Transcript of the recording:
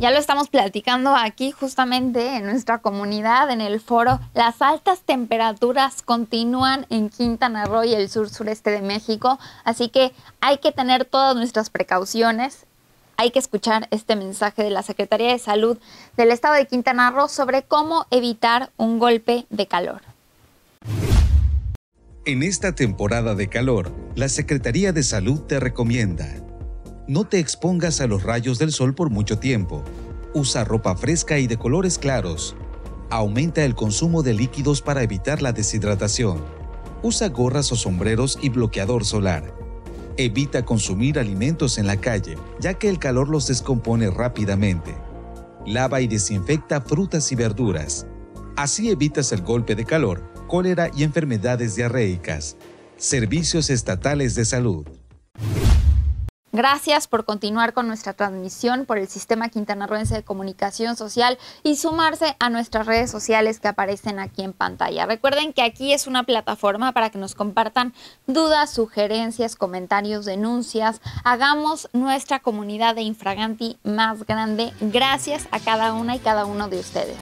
Ya lo estamos platicando aquí justamente en nuestra comunidad, en el foro. Las altas temperaturas continúan en Quintana Roo y el sur sureste de México, así que hay que tener todas nuestras precauciones. Hay que escuchar este mensaje de la Secretaría de Salud del Estado de Quintana Roo sobre cómo evitar un golpe de calor. En esta temporada de calor, la Secretaría de Salud te recomienda no te expongas a los rayos del sol por mucho tiempo. Usa ropa fresca y de colores claros. Aumenta el consumo de líquidos para evitar la deshidratación. Usa gorras o sombreros y bloqueador solar. Evita consumir alimentos en la calle, ya que el calor los descompone rápidamente. Lava y desinfecta frutas y verduras. Así evitas el golpe de calor, cólera y enfermedades diarreicas. Servicios Estatales de Salud. Gracias por continuar con nuestra transmisión por el Sistema Quintanarroense de Comunicación Social y sumarse a nuestras redes sociales que aparecen aquí en pantalla. Recuerden que aquí es una plataforma para que nos compartan dudas, sugerencias, comentarios, denuncias. Hagamos nuestra comunidad de Infraganti más grande. Gracias a cada una y cada uno de ustedes.